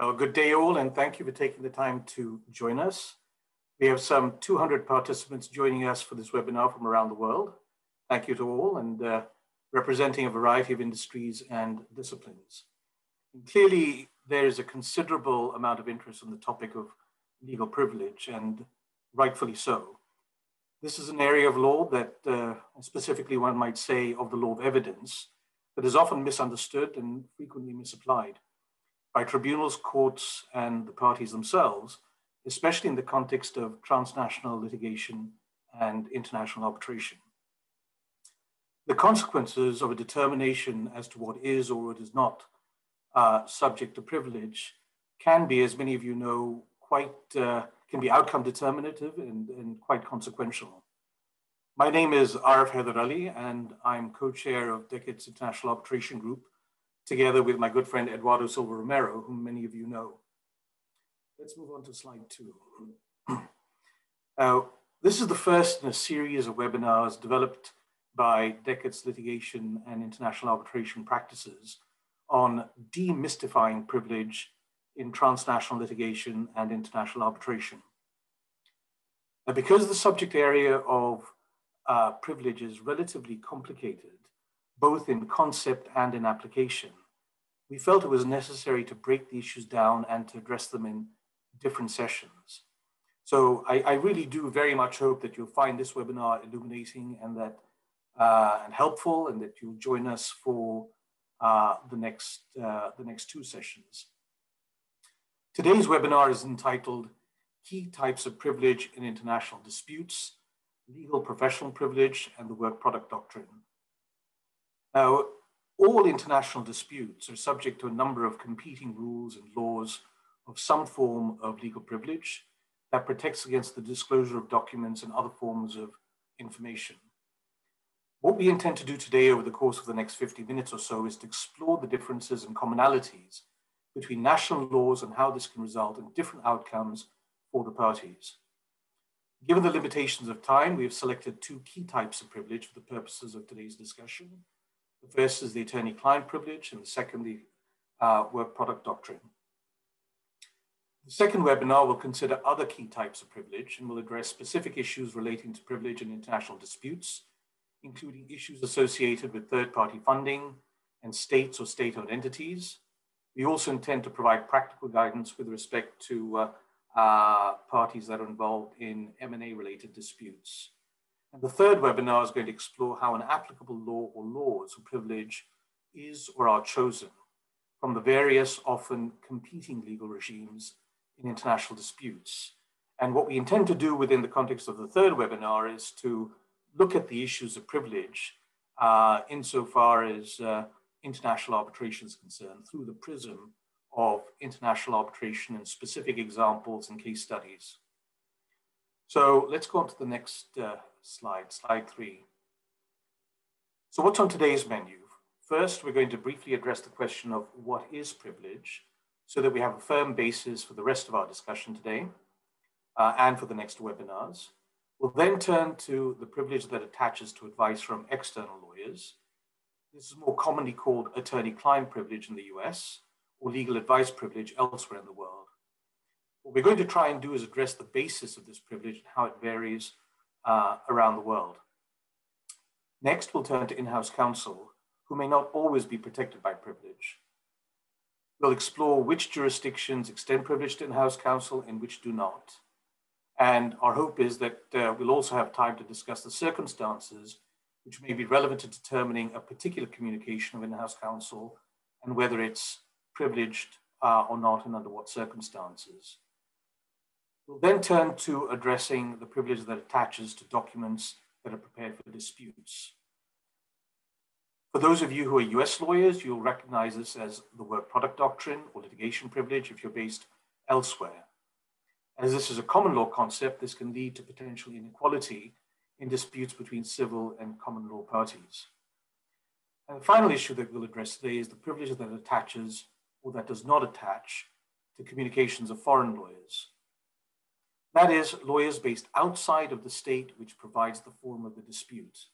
Well, good day all, and thank you for taking the time to join us. We have some 200 participants joining us for this webinar from around the world. Thank you to all, and uh, representing a variety of industries and disciplines. And clearly, there is a considerable amount of interest on the topic of legal privilege, and rightfully so. This is an area of law that, uh, specifically one might say, of the law of evidence, that is often misunderstood and frequently misapplied by tribunals, courts, and the parties themselves, especially in the context of transnational litigation and international arbitration. The consequences of a determination as to what is or what is not uh, subject to privilege can be, as many of you know, quite uh, can be outcome determinative and, and quite consequential. My name is Arif Haider Ali, and I'm co-chair of Dechert's International Arbitration Group, together with my good friend Eduardo Silva Romero, whom many of you know. Let's move on to slide two. now, this is the first in a series of webinars developed by Dechert's Litigation and International Arbitration Practices on demystifying privilege in transnational litigation and international arbitration. Now, because the subject area of uh, privilege is relatively complicated, both in concept and in application, we felt it was necessary to break the issues down and to address them in different sessions. So I, I really do very much hope that you'll find this webinar illuminating and that uh, and helpful, and that you'll join us for uh, the next uh, the next two sessions. Today's webinar is entitled "Key Types of Privilege in International Disputes: Legal Professional Privilege and the Work Product Doctrine." Now, all international disputes are subject to a number of competing rules and laws of some form of legal privilege that protects against the disclosure of documents and other forms of information. What we intend to do today over the course of the next 50 minutes or so is to explore the differences and commonalities between national laws and how this can result in different outcomes for the parties. Given the limitations of time, we have selected two key types of privilege for the purposes of today's discussion. The first is the attorney-client privilege, and the second, the uh, work product doctrine. The second webinar will consider other key types of privilege and will address specific issues relating to privilege in international disputes, including issues associated with third-party funding and states or state-owned entities. We also intend to provide practical guidance with respect to uh, uh, parties that are involved in M&A related disputes. And the third webinar is going to explore how an applicable law or laws of privilege is or are chosen from the various often competing legal regimes in international disputes. And what we intend to do within the context of the third webinar is to look at the issues of privilege uh, insofar as uh, international arbitration is concerned through the prism of international arbitration and specific examples and case studies. So let's go on to the next uh, slide, slide three. So what's on today's menu? First, we're going to briefly address the question of what is privilege so that we have a firm basis for the rest of our discussion today uh, and for the next webinars. We'll then turn to the privilege that attaches to advice from external lawyers. This is more commonly called attorney-client privilege in the US or legal advice privilege elsewhere in the world. What we're going to try and do is address the basis of this privilege and how it varies uh, around the world. Next, we'll turn to in-house counsel, who may not always be protected by privilege. We'll explore which jurisdictions extend privilege to in-house counsel and which do not. And our hope is that uh, we'll also have time to discuss the circumstances which may be relevant to determining a particular communication of in-house counsel and whether it's privileged uh, or not and under what circumstances. We'll then turn to addressing the privilege that attaches to documents that are prepared for disputes. For those of you who are US lawyers, you'll recognize this as the work product doctrine or litigation privilege if you're based elsewhere. As this is a common law concept, this can lead to potential inequality in disputes between civil and common law parties. And the final issue that we'll address today is the privilege that attaches or that does not attach to communications of foreign lawyers. That is, lawyers based outside of the state which provides the form of the dispute.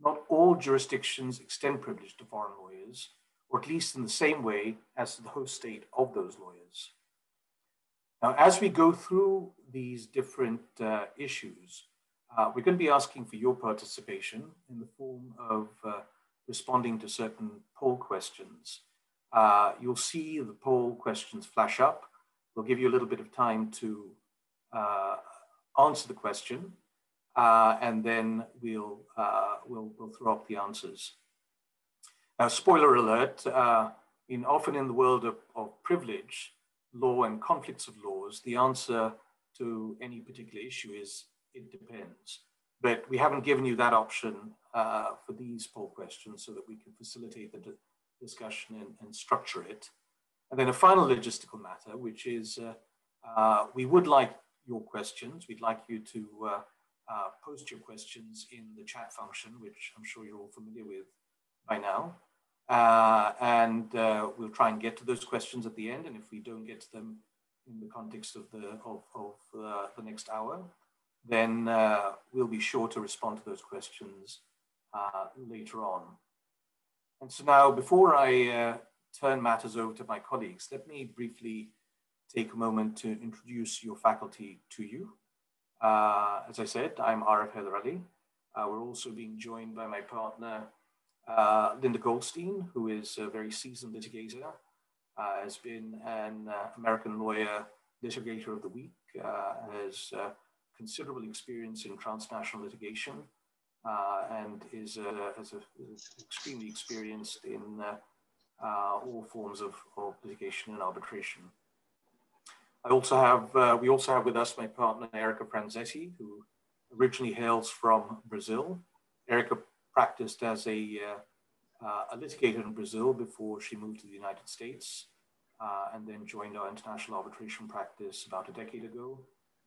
Not all jurisdictions extend privilege to foreign lawyers, or at least in the same way as to the host state of those lawyers. Now, as we go through these different uh, issues, uh, we're going to be asking for your participation in the form of uh, responding to certain poll questions. Uh, you'll see the poll questions flash up. We'll give you a little bit of time to answer the question, uh, and then we'll, we'll, we'll throw up the answers. Now, spoiler alert, in, often in the world of, of privilege, law and conflicts of laws, the answer to any particular issue is it depends. But we haven't given you that option uh, for these poll questions so that we can facilitate the discussion and, and, structure it. And then a final logistical matter, which is uh, uh, we would like your questions. We'd like you to uh, uh, post your questions in the chat function, which I'm sure you're all familiar with by now. Uh, and uh, we'll try and get to those questions at the end. And if we don't get to them in the context of the, of, of uh, the next hour, then uh, we'll be sure to respond to those questions later on. And so now, before I turn matters over to my colleagues, let me briefly take a moment to introduce your faculty to you. as I said, I'm Arif Haider Ali. we're also being joined by my partner, uh, Linda Goldstein, who is a very seasoned litigator, uh, has been an uh, American lawyer litigator of the week, uh, has uh, considerable experience in transnational litigation, uh, and is, is, a, is, extremely experienced in all forms of, of, litigation and arbitration. I also have, we also have with us my partner, Erica Franzetti, who originally hails from Brazil. Erica practiced as a, uh, uh, a litigator in Brazil before she moved to the United States uh, and then joined our international arbitration practice about a decade ago.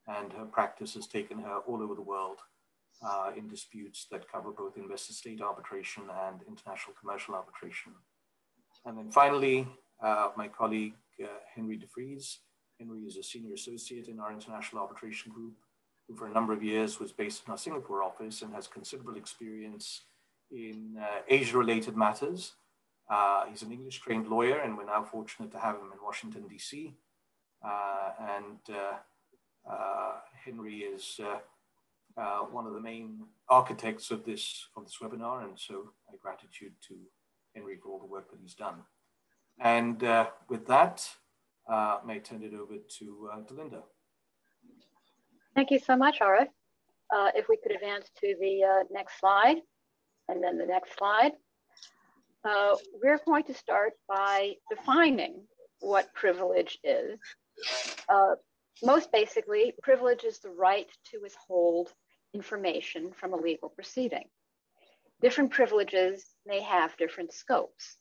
And her practice has taken her all over the world uh, in disputes that cover both investor state arbitration and international commercial arbitration. And then finally, uh, my colleague uh, Henry Defriez. Henry is a senior associate in our international arbitration group, who for a number of years was based in our Singapore office and has considerable experience in uh, Asia-related matters. Uh, he's an English-trained lawyer, and we're now fortunate to have him in Washington, D.C. Uh, and Henry is one of the main architects of this, of this webinar, and so my gratitude to Henry for all the work that he's done. And uh, with that, uh, may turn it over to, uh, to Linda. Thank you so much, Arif. if we could advance to the next slide. And then the next slide. Uh, we're going to start by defining what privilege is. Uh, most basically, privilege is the right to withhold information from a legal proceeding. Different privileges may have different scopes.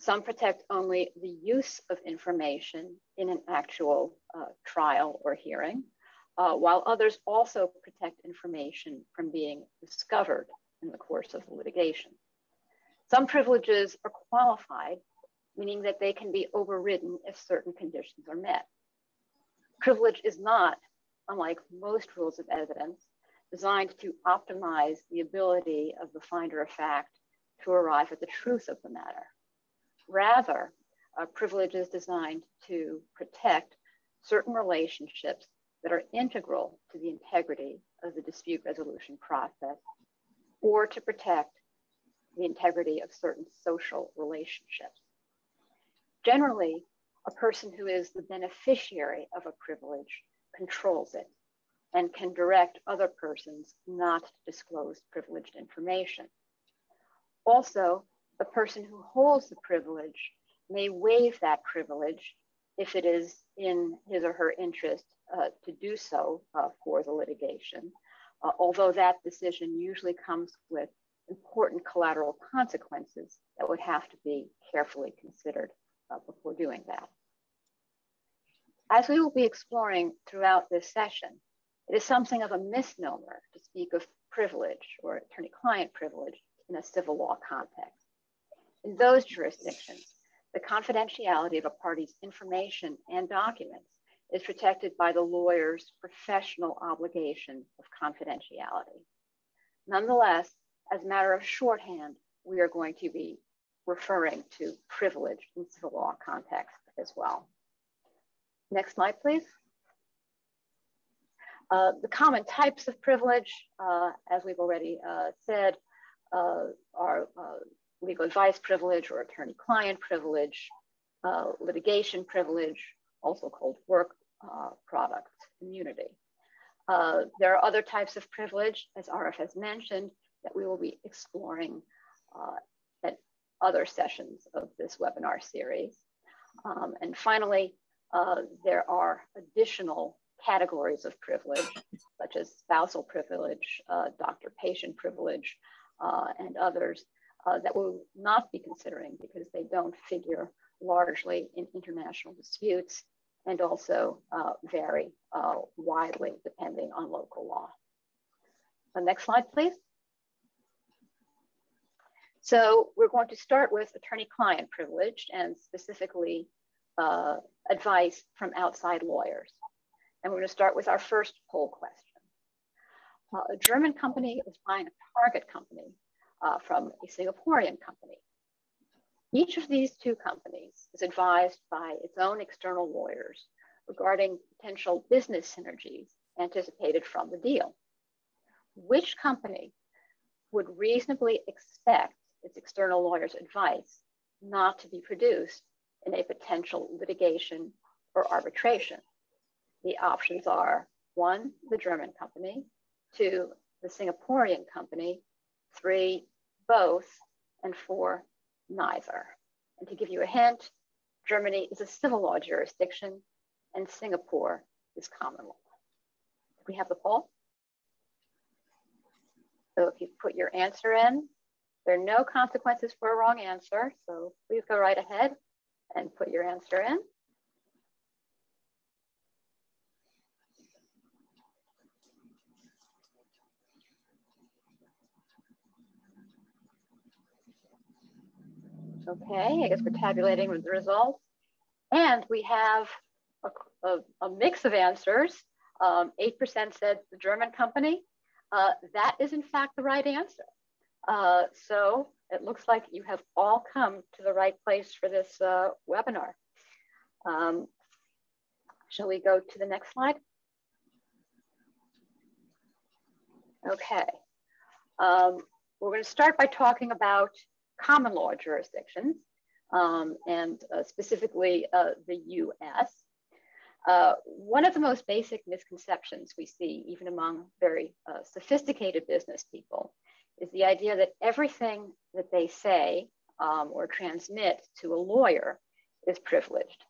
Some protect only the use of information in an actual uh, trial or hearing, uh, while others also protect information from being discovered in the course of the litigation. Some privileges are qualified, meaning that they can be overridden if certain conditions are met. Privilege is not, unlike most rules of evidence, designed to optimize the ability of the finder of fact to arrive at the truth of the matter. Rather, a privilege is designed to protect certain relationships that are integral to the integrity of the dispute resolution process or to protect the integrity of certain social relationships. Generally, a person who is the beneficiary of a privilege controls it and can direct other persons not to disclose privileged information. Also, the person who holds the privilege may waive that privilege if it is in his or her interest uh, to do so uh, for the litigation, uh, although that decision usually comes with important collateral consequences that would have to be carefully considered uh, before doing that. As we will be exploring throughout this session, it is something of a misnomer to speak of privilege or attorney-client privilege in a civil law context. In those jurisdictions, the confidentiality of a party's information and documents is protected by the lawyer's professional obligation of confidentiality. Nonetheless, as a matter of shorthand, we are going to be referring to privilege in civil law context as well. Next slide, please. Uh, the common types of privilege, uh, as we've already uh, said, uh, are uh, legal advice privilege or attorney-client privilege, uh, litigation privilege, also called work product immunity. there are other types of privilege, as Arif has mentioned, that we will be exploring at other sessions of this webinar series. Um, and finally, there are additional categories of privilege, such as spousal privilege, uh, doctor-patient privilege, uh, and others uh, that we'll not be considering because they don't figure largely in international disputes and also uh, vary uh, widely depending on local law. The next slide, please. So we're going to start with attorney-client privilege and specifically uh, advice from outside lawyers. And we're going to start with our first poll question. Uh, a German company is buying a target company uh, from a Singaporean company. Each of these two companies is advised by its own external lawyers regarding potential business synergies anticipated from the deal. Which company would reasonably expect its external lawyer's advice not to be produced in a potential litigation or arbitration? the options are one, the German company, two, the Singaporean company, three, both, and for neither. And to give you a hint, Germany is a civil law jurisdiction and Singapore is common law. We have the poll. So if you put your answer in, there are no consequences for a wrong answer. So please go right ahead and put your answer in. Okay, I guess we're tabulating with the results. And we have a, a, a mix of answers. 8% um, said the German company. Uh, that is in fact the right answer. Uh, so it looks like you have all come to the right place for this uh, webinar. Um, shall we go to the next slide? Okay. Um, we're going to start by talking about common law jurisdictions, um, and uh, specifically uh, the US. Uh, one of the most basic misconceptions we see, even among very uh, sophisticated business people, is the idea that everything that they say um, or transmit to a lawyer is privileged.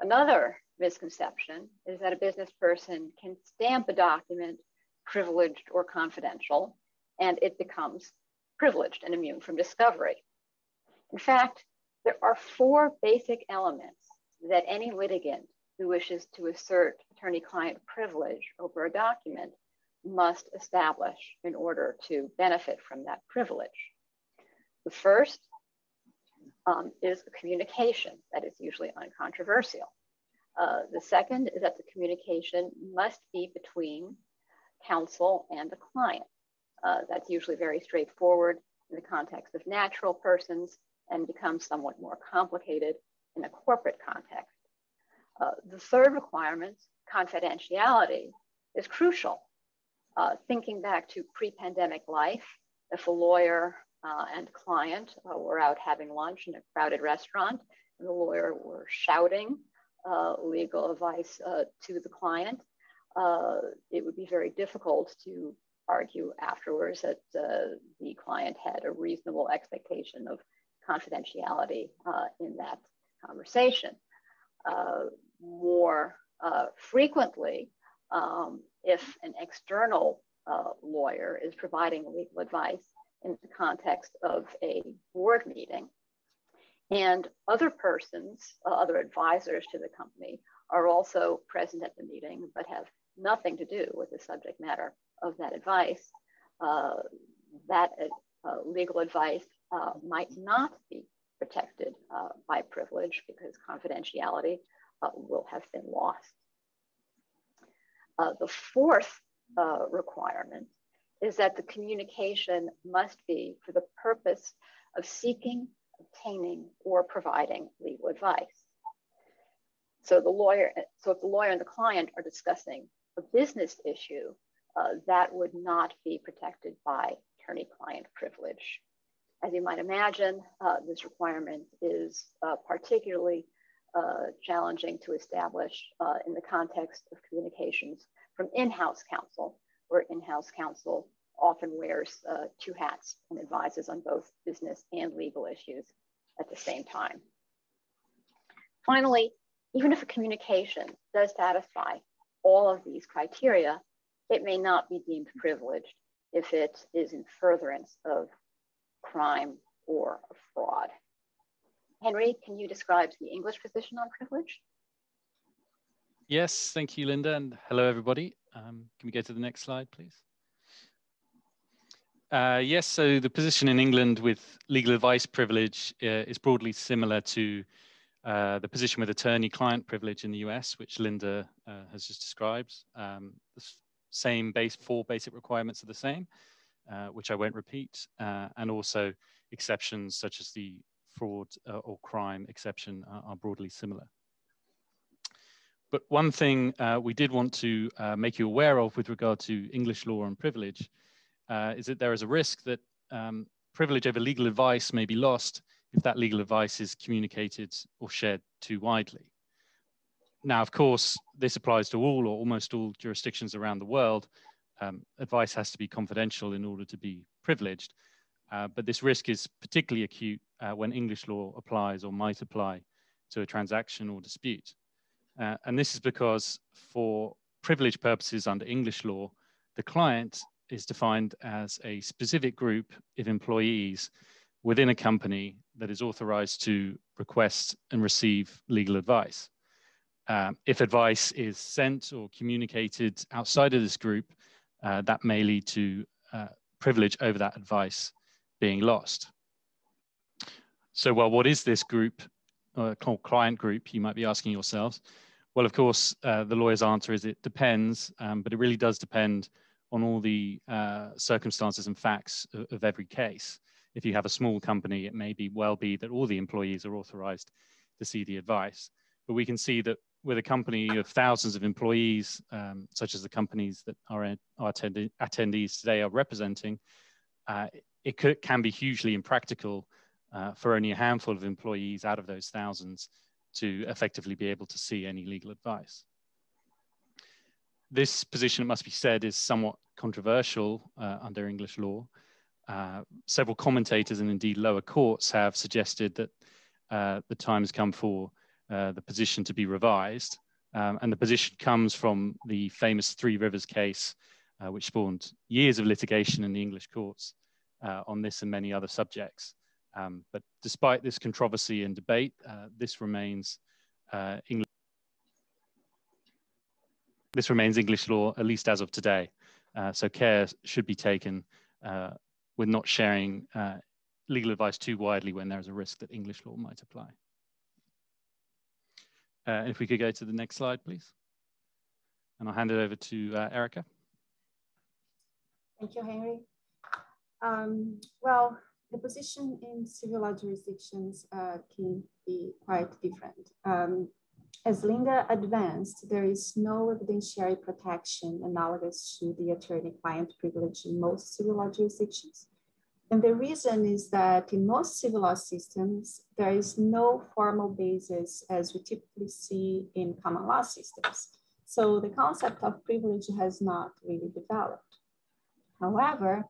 Another misconception is that a business person can stamp a document privileged or confidential, and it becomes privileged and immune from discovery. In fact, there are four basic elements that any litigant who wishes to assert attorney-client privilege over a document must establish in order to benefit from that privilege. The first um, is a communication that is usually uncontroversial. Uh, the second is that the communication must be between counsel and the client. Uh, that's usually very straightforward in the context of natural persons and becomes somewhat more complicated in a corporate context. Uh, the third requirement, confidentiality, is crucial. Uh, thinking back to pre-pandemic life, if a lawyer uh, and client uh, were out having lunch in a crowded restaurant and the lawyer were shouting uh, legal advice to the client, it would be very difficult to argue afterwards that uh, the client had a reasonable expectation of confidentiality uh, in that conversation. Uh, more uh, frequently, um, if an external uh, lawyer is providing legal advice in the context of a board meeting, and other persons, other advisors to the company, are also present at the meeting but have nothing to do with the subject matter of that advice, uh, that uh, legal advice uh, might not be protected uh, by privilege because confidentiality uh, will have been lost. the fourth requirement is that the communication must be for the purpose of seeking obtaining or providing legal advice. So the lawyer, so if the lawyer and the client are discussing a business issue, uh, that would not be protected by attorney-client privilege. As you might imagine, uh, this requirement is uh, particularly uh, challenging to establish uh, in the context of communications from in-house counsel, where in-house counsel often wears uh, two hats and advises on both business and legal issues at the same time. Finally, even if a communication does satisfy all of these criteria, it may not be deemed privileged if it is in furtherance of crime or fraud. Henry, can you describe the English position on privilege? Yes, thank you, Linda, and hello, everybody. Um, can we go to the next slide, please? Uh, yes, so the position in England with legal advice privilege uh, is broadly similar to uh, the position with attorney-client privilege in the US, which Linda uh, has just described. Um, same base, four basic requirements are the same, uh, which I won't repeat, uh, and also exceptions such as the fraud or crime exception are, broadly similar. But one thing we did want to make you aware of with regard to English law and privilege uh, is that there is a risk that um, privilege over legal advice may be lost if that legal advice is communicated or shared too widely. Now, of course, this applies to all or almost all jurisdictions around the world. Um, advice has to be confidential in order to be privileged, uh, but this risk is particularly acute uh, when English law applies or might apply to a transaction or dispute. Uh, and this is because for privilege purposes under English law, the client is defined as a specific group of employees within a company that is authorized to request and receive legal advice. Um, if advice is sent or communicated outside of this group, uh, that may lead to uh, privilege over that advice being lost. So, well, what is this group, uh, client group, you might be asking yourselves? Well, of course, uh, the lawyer's answer is it depends, um, but it really does depend on all the uh, circumstances and facts of, of, every case. If you have a small company, it may be well be that all the employees are authorized to see the advice. But we can see that with a company of thousands of employees, um, such as the companies that our, our attendi attendees today are representing, uh, it could, can be hugely impractical uh, for only a handful of employees out of those thousands to effectively be able to see any legal advice. This position, it must be said, is somewhat controversial uh, under English law. Uh, several commentators and indeed lower courts have suggested that uh, the time has come for uh, the position to be revised. Um, and the position comes from the famous Three Rivers case, uh, which spawned years of litigation in the English courts uh, on this and many other subjects. Um, but despite this controversy and debate, this remains English this remains English law, at least as of today. Uh, so care should be taken uh, with not sharing uh, legal advice too widely when there is a risk that English law might apply. Uh, if we could go to the next slide, please. And I'll hand it over to uh, Erica. Thank you, Henry. Um, well, the position in civil law jurisdictions uh, can be quite different. Um, as Linda advanced, there is no evidentiary protection analogous to the attorney-client privilege in most civil law jurisdictions. And the reason is that in most civil law systems, there is no formal basis as we typically see in common law systems. So the concept of privilege has not really developed. However,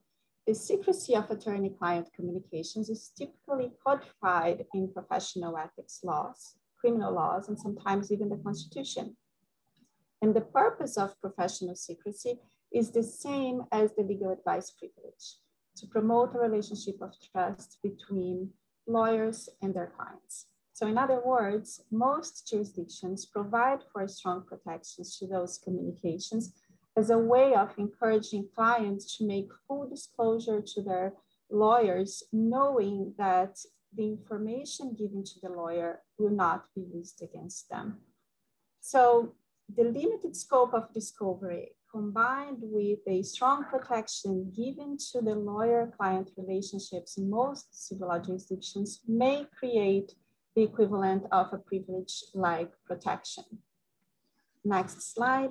the secrecy of attorney-client communications is typically codified in professional ethics laws criminal laws, and sometimes even the Constitution. And the purpose of professional secrecy is the same as the legal advice privilege, to promote a relationship of trust between lawyers and their clients. So in other words, most jurisdictions provide for strong protections to those communications as a way of encouraging clients to make full disclosure to their lawyers, knowing that the information given to the lawyer will not be used against them. So the limited scope of discovery combined with a strong protection given to the lawyer-client relationships in most civil law jurisdictions may create the equivalent of a privilege-like protection. Next slide.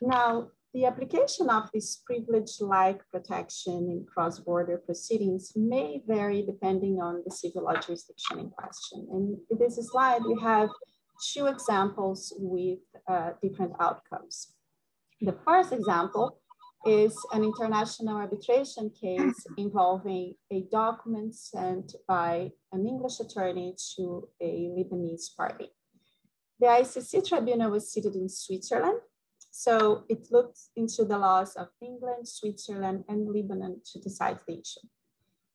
Now, the application of this privilege-like protection in cross-border proceedings may vary depending on the civil jurisdiction in question. And in this slide, we have two examples with uh, different outcomes. The first example is an international arbitration case involving a document sent by an English attorney to a Lebanese party. The ICC tribunal was seated in Switzerland, so it looked into the laws of England, Switzerland, and Lebanon to decide the issue.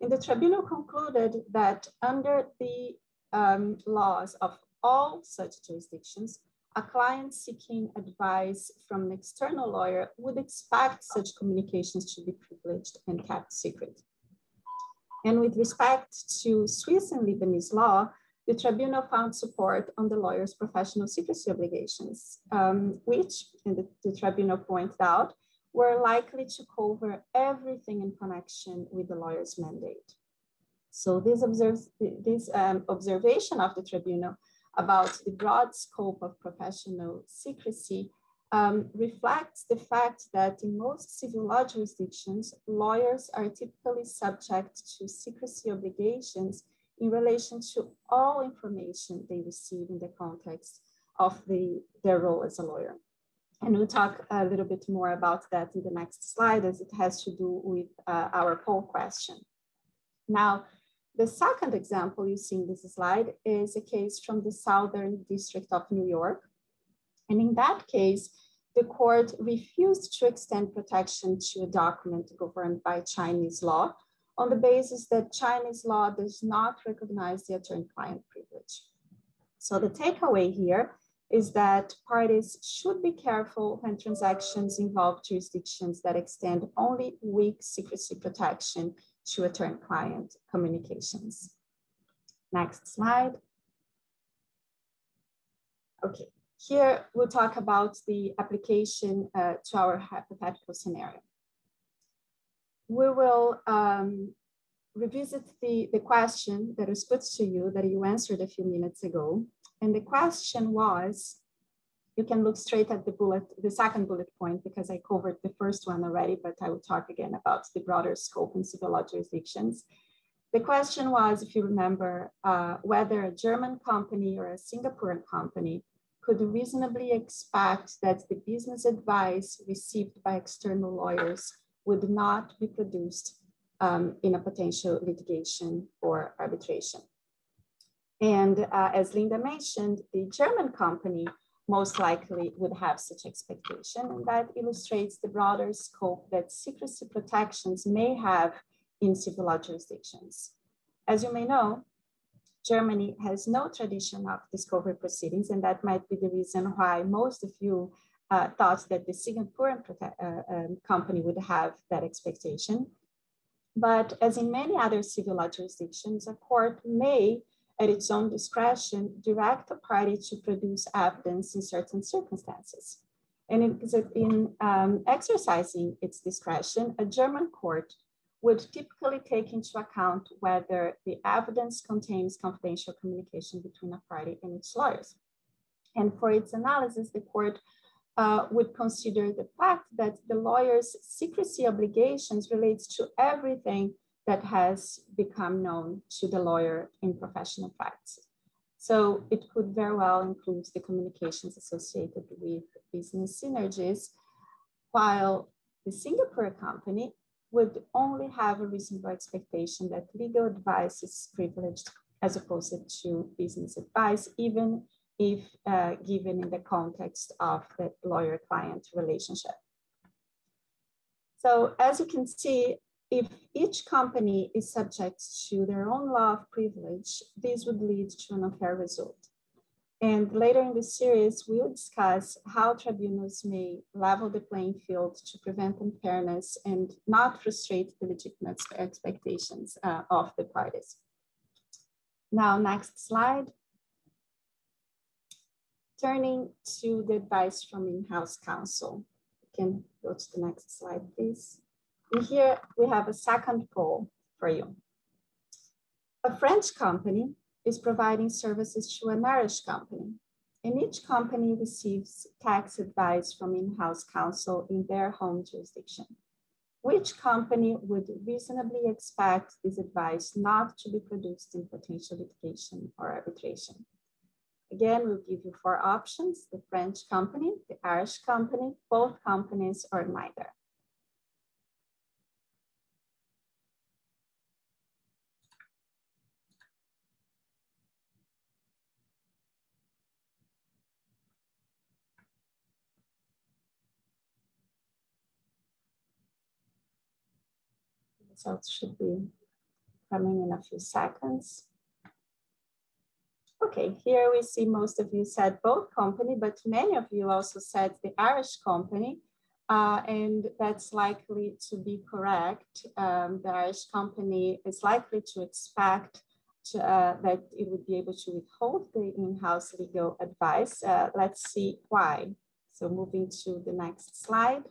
And the tribunal concluded that under the um, laws of all such jurisdictions, a client seeking advice from an external lawyer would expect such communications to be privileged and kept secret. And with respect to Swiss and Lebanese law, the tribunal found support on the lawyer's professional secrecy obligations, um, which, and the, the tribunal pointed out, were likely to cover everything in connection with the lawyer's mandate. So this, observes, this um, observation of the tribunal about the broad scope of professional secrecy um, reflects the fact that in most civil law jurisdictions, lawyers are typically subject to secrecy obligations in relation to all information they receive in the context of the, their role as a lawyer. And we'll talk a little bit more about that in the next slide as it has to do with uh, our poll question. Now, the second example you see in this slide is a case from the Southern District of New York. And in that case, the court refused to extend protection to a document governed by Chinese law on the basis that Chinese law does not recognize the attorney-client privilege. So the takeaway here is that parties should be careful when transactions involve jurisdictions that extend only weak secrecy protection to attorney-client communications. Next slide. Okay, here we'll talk about the application uh, to our hypothetical scenario. We will um, revisit the, the question that was put to you that you answered a few minutes ago. And the question was, you can look straight at the bullet, the second bullet point, because I covered the first one already, but I will talk again about the broader scope in civil law jurisdictions. The question was, if you remember, uh, whether a German company or a Singaporean company could reasonably expect that the business advice received by external lawyers would not be produced um, in a potential litigation or arbitration. And uh, as Linda mentioned, the German company most likely would have such expectation. And that illustrates the broader scope that secrecy protections may have in civil law jurisdictions. As you may know, Germany has no tradition of discovery proceedings, and that might be the reason why most of you uh, thought that the Singaporean uh, um, company would have that expectation. But as in many other civil law jurisdictions, a court may at its own discretion, direct a party to produce evidence in certain circumstances. And in, um, exercising its discretion, a German court would typically take into account whether the evidence contains confidential communication between a party and its lawyers. And for its analysis, the court uh, would consider the fact that the lawyer's secrecy obligations relates to everything that has become known to the lawyer in professional practice. So it could very well include the communications associated with business synergies, while the Singapore company would only have a reasonable expectation that legal advice is privileged as opposed to business advice, even if uh, given in the context of the lawyer-client relationship. So as you can see, if each company is subject to their own law of privilege, this would lead to an unfair result. And later in the series, we'll discuss how tribunals may level the playing field to prevent unfairness and not frustrate the legitimate expectations uh, of the parties. Now, next slide. turning to the advice from in-house counsel. You can go to the next slide, please. Here we have a second poll for you. A French company is providing services to an Irish company, and each company receives tax advice from in-house counsel in their home jurisdiction. Which company would reasonably expect this advice not to be produced in potential litigation or arbitration? Again, we'll give you four options, the French company, the Irish company, both companies, or neither. Results should be coming in a few seconds. Okay, here we see most of you said both company, but many of you also said the Irish company, uh, and that's likely to be correct. Um, the Irish company is likely to expect to, uh, that it would be able to withhold the in-house legal advice. Uh, let's see why. So moving to the next slide.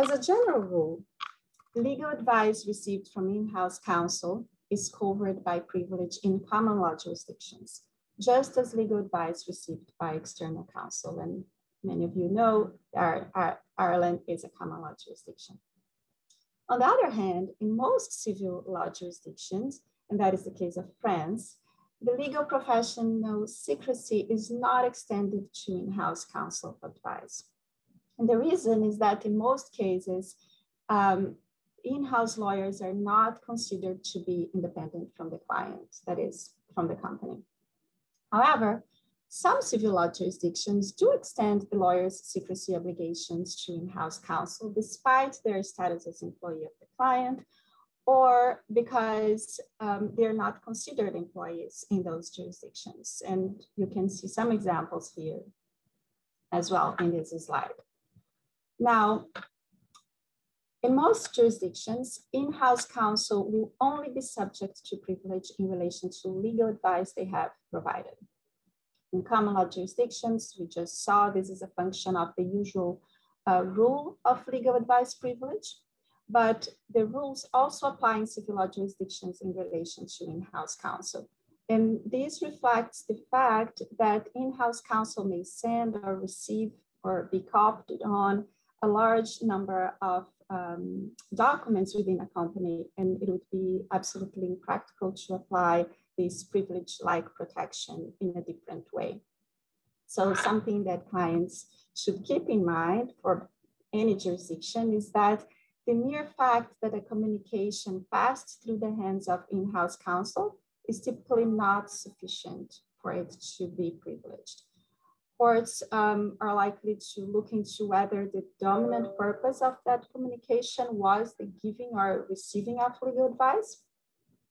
As a general rule, legal advice received from in-house counsel is covered by privilege in common law jurisdictions, just as legal advice received by external counsel. And many of you know our, our, Ireland is a common law jurisdiction. On the other hand, in most civil law jurisdictions, and that is the case of France, the legal professional secrecy is not extended to in-house counsel advice. And the reason is that in most cases, um, in-house lawyers are not considered to be independent from the client, that is, from the company. However, some civil law jurisdictions do extend the lawyer's secrecy obligations to in-house counsel despite their status as employee of the client or because um, they're not considered employees in those jurisdictions. And you can see some examples here as well in this slide. Now, in most jurisdictions, in-house counsel will only be subject to privilege in relation to legal advice they have provided. In common law jurisdictions, we just saw this is a function of the usual uh, rule of legal advice privilege, but the rules also apply in civil law jurisdictions in relation to in-house counsel. And this reflects the fact that in-house counsel may send or receive or be copied on a large number of um, documents within a company, and it would be absolutely impractical to apply this privilege-like protection in a different way. So something that clients should keep in mind for any jurisdiction is that the mere fact that a communication passed through the hands of in-house counsel is typically not sufficient for it to be privileged courts um, are likely to look into whether the dominant purpose of that communication was the giving or receiving of legal advice.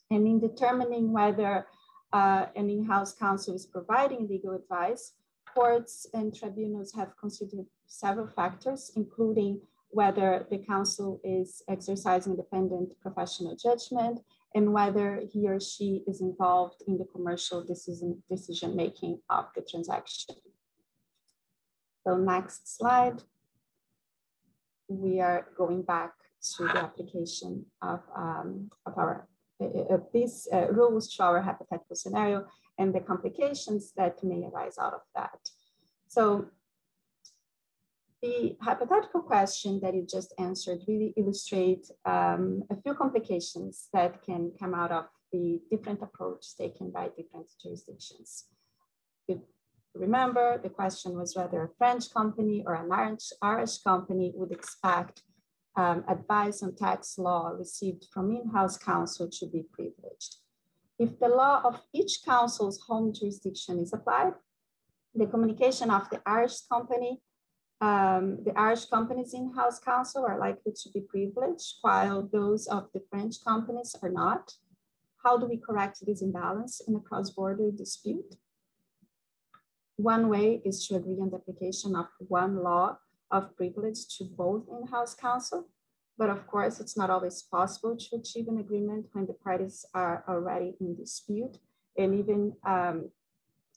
And in determining whether uh, an in-house counsel is providing legal advice, courts and tribunals have considered several factors, including whether the counsel is exercising independent professional judgment and whether he or she is involved in the commercial decision, decision making of the transaction. So next slide. We are going back to the application of, um, of our uh, of these uh, rules to our hypothetical scenario and the complications that may arise out of that. So the hypothetical question that you just answered really illustrate um, a few complications that can come out of the different approach taken by different jurisdictions. Remember, the question was whether a French company or an Irish, company would expect um, advice on tax law received from in-house counsel to be privileged. If the law of each counsel's home jurisdiction is applied, the communication of the Irish company, um, the Irish company's in-house counsel are likely to be privileged, while those of the French companies are not. How do we correct this imbalance in a cross-border dispute? One way is to agree on the application of one law of privilege to both in-house counsel, but of course, it's not always possible to achieve an agreement when the parties are already in dispute. And even um,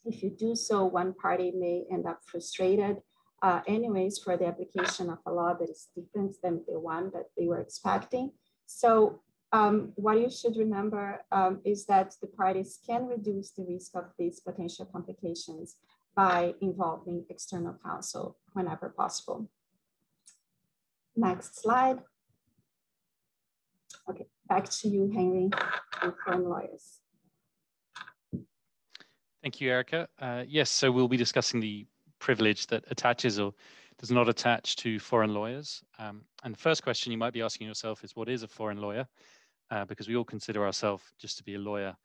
if you do so, one party may end up frustrated uh, anyways for the application of a law that is different than the one that they were expecting. So um, what you should remember um, is that the parties can reduce the risk of these potential complications by involving external counsel whenever possible. Next slide. Okay, back to you, Henry, and foreign lawyers. Thank you, Erica. Uh, yes, so we'll be discussing the privilege that attaches or does not attach to foreign lawyers. Um, and the first question you might be asking yourself is what is a foreign lawyer? Uh, because we all consider ourselves just to be a lawyer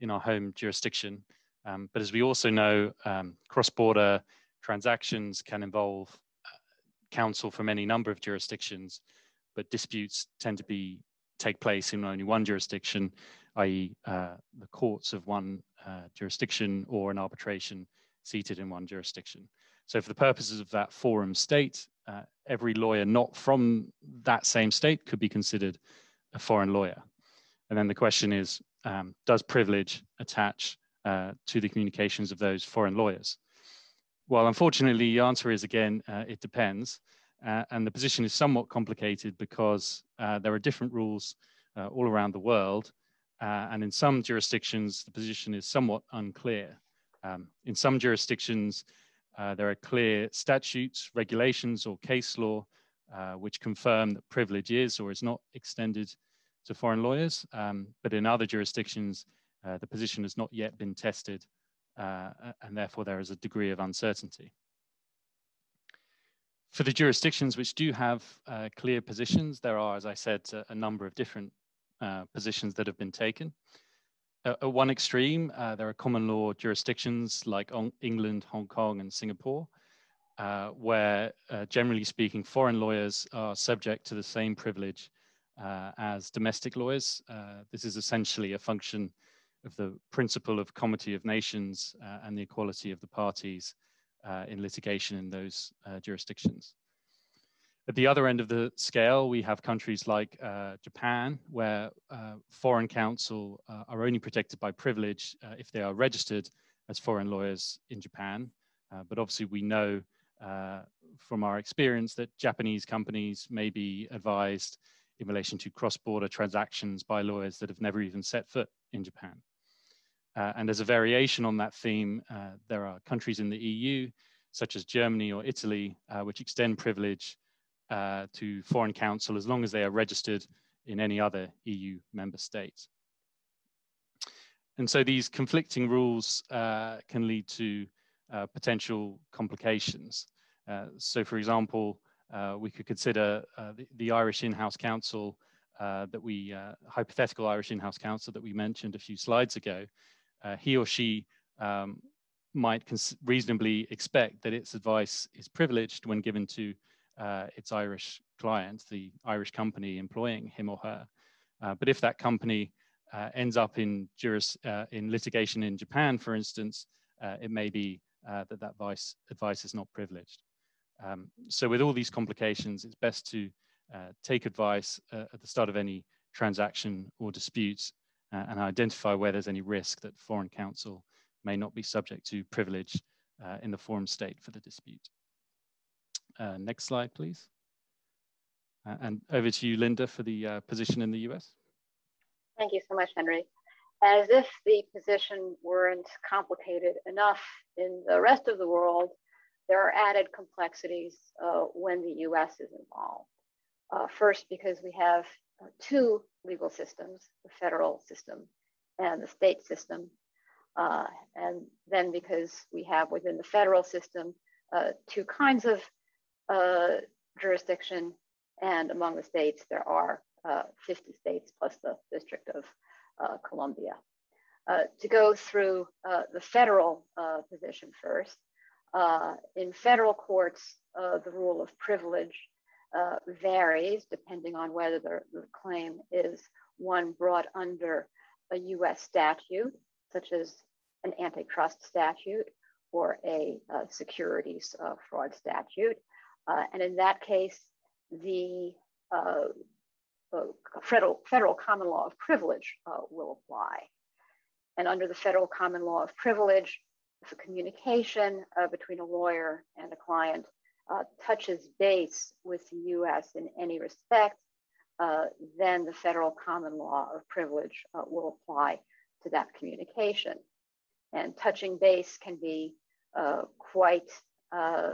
in our home jurisdiction. Um, but as we also know, um, cross-border transactions can involve uh, counsel from any number of jurisdictions, but disputes tend to be take place in only one jurisdiction, i.e. Uh, the courts of one uh, jurisdiction or an arbitration seated in one jurisdiction. So for the purposes of that forum state, uh, every lawyer not from that same state could be considered a foreign lawyer. And then the question is, um, does privilege attach uh, to the communications of those foreign lawyers? Well, unfortunately, the answer is again, uh, it depends. Uh, and the position is somewhat complicated because uh, there are different rules uh, all around the world. And in some jurisdictions, the position is somewhat unclear. Um, in some jurisdictions, there are clear statutes, regulations, or case law which confirm that privilege is or is not extended to foreign lawyers. Um, but in other jurisdictions, the position has not yet been tested, uh, and therefore there is a degree of uncertainty. For the jurisdictions which do have uh, clear positions, there are, as I said, a, number of different uh, positions that have been taken at one extreme, uh, there are common law jurisdictions like England, Hong Kong, and Singapore, uh, where, uh, generally speaking, foreign lawyers are subject to the same privilege uh, as domestic lawyers. Uh, this is essentially a function of the principle of comity of nations uh, and the equality of the parties in litigation in those jurisdictions. At the other end of the scale, we have countries like uh, Japan, where uh, foreign counsel uh, are only protected by privilege uh, if they are registered as foreign lawyers in Japan. Uh, but obviously, we know uh, from our experience that Japanese companies may be advised in relation to cross-border transactions by lawyers that have never even set foot in Japan. and as a variation on that theme, there are countries in the EU, such as Germany or Italy, which extend privilege uh, to foreign counsel as long as they are registered in any other EU member state. And so these conflicting rules uh, can lead to uh, potential complications. Uh, so for example, uh, we could consider uh, the, the, Irish in-house counsel that we, hypothetical Irish in-house counsel that we mentioned a few slides ago. he or she um, might reasonably expect that its advice is privileged when given to uh, its Irish client, the Irish company employing him or her. Uh, but if that company uh, ends up in, juris, uh, in litigation in Japan, for instance, uh, it may be uh, that that advice, advice is not privileged. Um, so with all these complications, it's best to take advice at the start of any transaction or dispute and identify where there's any risk that foreign counsel may not be subject to privilege in the forum state for the dispute. Uh, next slide, please. Uh, and over to you, Linda, for the uh, position in the US. Thank you so much, Henry. As if the position weren't complicated enough in the rest of the world, there are added complexities uh, when the US is involved. Uh, first, because we have uh, two legal systems, the federal system and the state system. and then because we have within the federal system two kinds of uh, jurisdiction, and among the states, there are uh, 50 states plus the District of uh, Columbia. Uh, to go through uh, the federal uh, position first, in federal courts, the rule of privilege varies depending on whether the, the claim is one brought under a US statute, such as an antitrust statute or a uh, securities uh, fraud statute, uh, and in that case, the uh, uh, federal, federal common law of privilege will apply. And under the federal common law of privilege, if a communication uh, between a lawyer and a client uh, touches base with the US in any respect, uh, then the federal common law of privilege uh, will apply to that communication. And touching base can be uh, quite uh,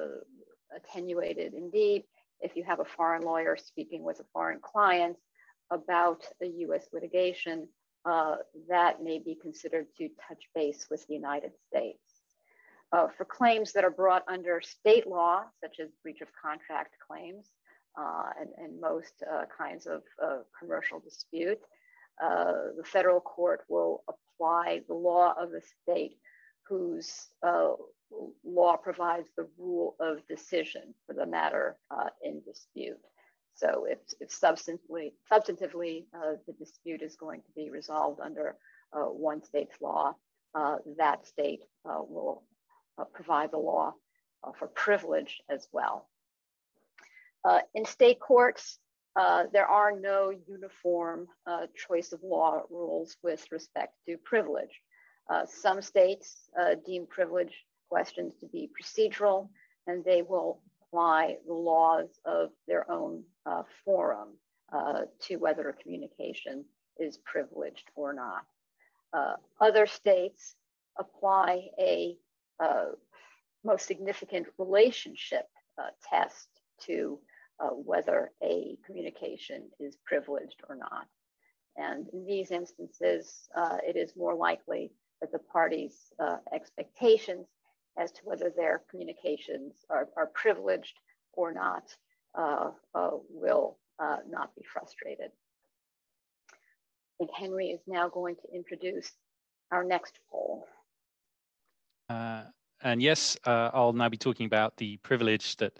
attenuated indeed if you have a foreign lawyer speaking with a foreign client about a US litigation, uh, that may be considered to touch base with the United States. Uh, for claims that are brought under state law, such as breach of contract claims uh, and, and, most uh, kinds of uh, commercial dispute, uh, the federal court will apply the law of the state whose law provides the rule of decision for the matter uh, in dispute. So if, if substantively, substantively uh, the dispute is going to be resolved under uh, one state's law, uh, that state uh, will uh, Uh, provide the law uh, for privilege as well. Uh, in state courts, there are no uniform choice of law rules with respect to privilege. some states deem privilege questions to be procedural, and they will apply the laws of their own uh, forum uh, to whether a communication is privileged or not. Uh, other states apply a uh, most significant relationship uh, test to uh, whether a communication is privileged or not. And in these instances, it is more likely that the parties' expectations as to whether their communications are, are privileged or not uh, uh, will uh, not be frustrated. I think Henry is now going to introduce our next poll. Uh, and yes, uh, I'll now be talking about the privilege that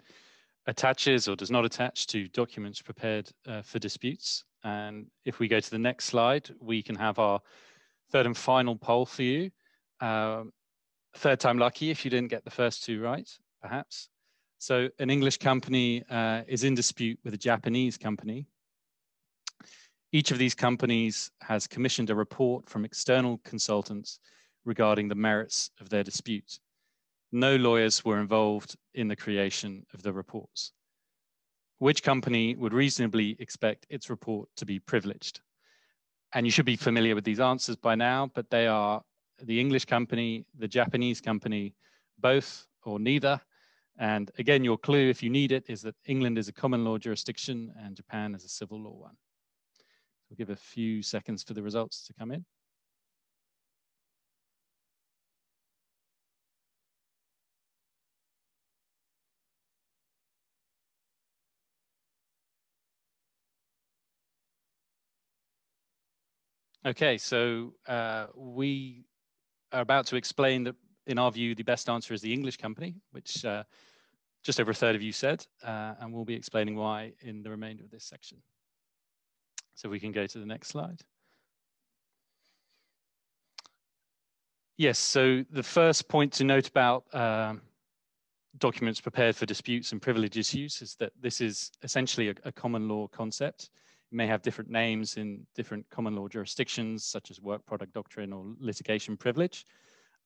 attaches or does not attach to documents prepared uh, for disputes. And if we go to the next slide, we can have our third and final poll for you. Um, third time lucky if you didn't get the first two right, perhaps. So an English company uh, is in dispute with a Japanese company. Each of these companies has commissioned a report from external consultants regarding the merits of their dispute. No lawyers were involved in the creation of the reports. Which company would reasonably expect its report to be privileged? And you should be familiar with these answers by now, but they are the English company, the Japanese company, both or neither. And again, your clue, if you need it, is that England is a common law jurisdiction and Japan is a civil law one. We'll give a few seconds for the results to come in. Okay, so uh, we are about to explain that, in our view, the best answer is the English company, which uh, just over a third of you said, uh, and we'll be explaining why in the remainder of this section. So we can go to the next slide. Yes, so the first point to note about um, documents prepared for disputes and privilege issues is that this is essentially a, a common law concept may have different names in different common law jurisdictions, such as work product doctrine or litigation privilege.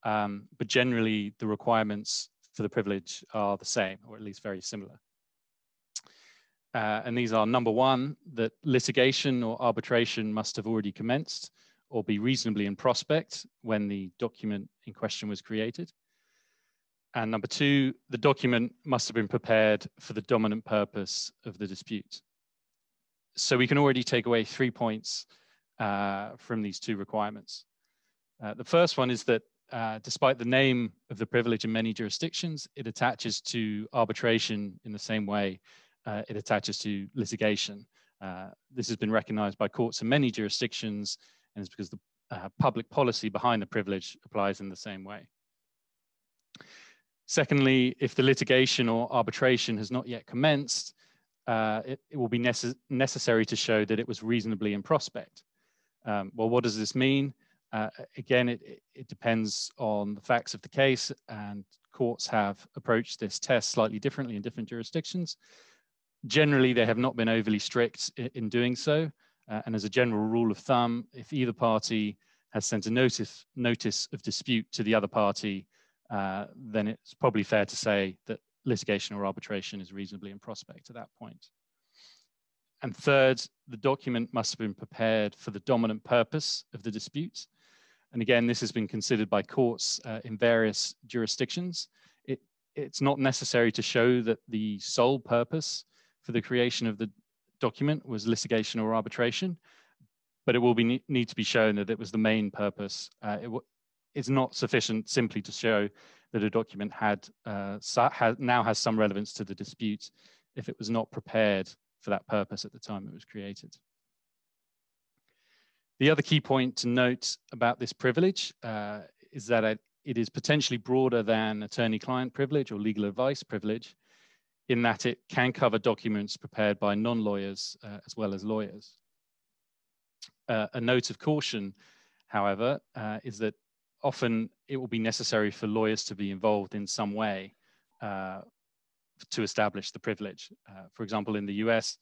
Um, but generally, the requirements for the privilege are the same, or at least very similar. Uh, and these are number one, that litigation or arbitration must have already commenced or be reasonably in prospect when the document in question was created. And number two, the document must have been prepared for the dominant purpose of the dispute so we can already take away three points uh, from these two requirements. Uh, the first one is that uh, despite the name of the privilege in many jurisdictions, it attaches to arbitration in the same way uh, it attaches to litigation. Uh, this has been recognized by courts in many jurisdictions, and it's because the uh, public policy behind the privilege applies in the same way. Secondly, if the litigation or arbitration has not yet commenced, uh, it, it, will be necess necessary to show that it was reasonably in prospect. Um, well, what does this mean? Uh, again, it, it, depends on the facts of the case, and courts have approached this test slightly differently in different jurisdictions. Generally, they have not been overly strict in, in doing so. Uh, and as a general rule of thumb, if either party has sent a notice, notice of dispute to the other party, uh, then it's probably fair to say that litigation or arbitration is reasonably in prospect at that point. And third, the document must have been prepared for the dominant purpose of the dispute. And again, this has been considered by courts uh, in various jurisdictions. It, it's not necessary to show that the sole purpose for the creation of the document was litigation or arbitration, but it will be need to be shown that it was the main purpose. Uh, it it's not sufficient simply to show that a document had, uh, now has some relevance to the dispute if it was not prepared for that purpose at the time it was created. The other key point to note about this privilege uh, is that it, it is potentially broader than attorney-client privilege or legal advice privilege in that it can cover documents prepared by non-lawyers uh, as well as lawyers. Uh, a note of caution, however, uh, is that often it will be necessary for lawyers to be involved in some way uh, to establish the privilege. Uh, for example, in the US,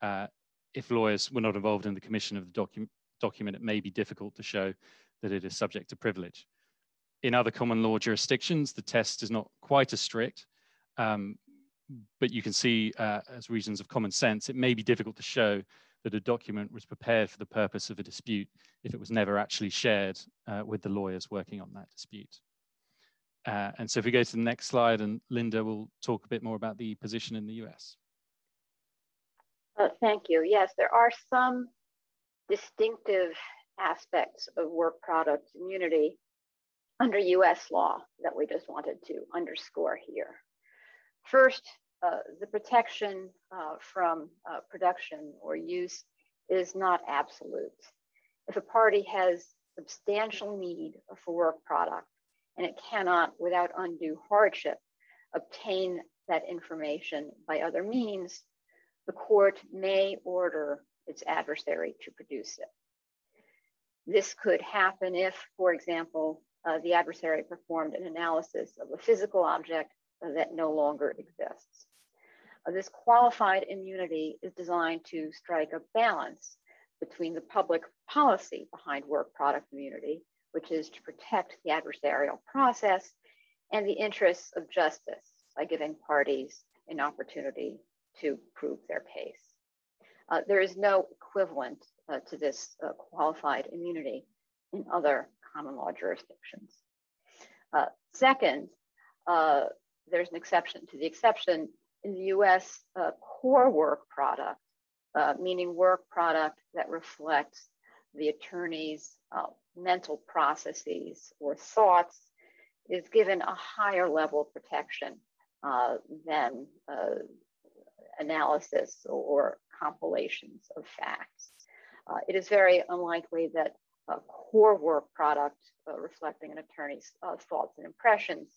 uh, if lawyers were not involved in the commission of the docu document, it may be difficult to show that it is subject to privilege. In other common law jurisdictions, the test is not quite as strict, um, but you can see uh, as reasons of common sense, it may be difficult to show that a document was prepared for the purpose of a dispute if it was never actually shared uh, with the lawyers working on that dispute. Uh, and so if we go to the next slide and Linda will talk a bit more about the position in the US. Uh, thank you. Yes, there are some distinctive aspects of work product immunity under US law that we just wanted to underscore here. First, uh, the protection uh, from uh, production or use is not absolute. If a party has substantial need for work product and it cannot, without undue hardship, obtain that information by other means, the court may order its adversary to produce it. This could happen if, for example, uh, the adversary performed an analysis of a physical object that no longer exists. This qualified immunity is designed to strike a balance between the public policy behind work product immunity, which is to protect the adversarial process, and the interests of justice by giving parties an opportunity to prove their case. Uh, there is no equivalent uh, to this uh, qualified immunity in other common law jurisdictions. Uh, second, uh, there's an exception. To the exception in the US, a core work product, meaning work product that reflects the attorney's mental processes or thoughts, is given a higher level of protection uh, than uh, analysis or compilations of facts. Uh, it is very unlikely that a core work product uh, reflecting an attorney's uh, thoughts and impressions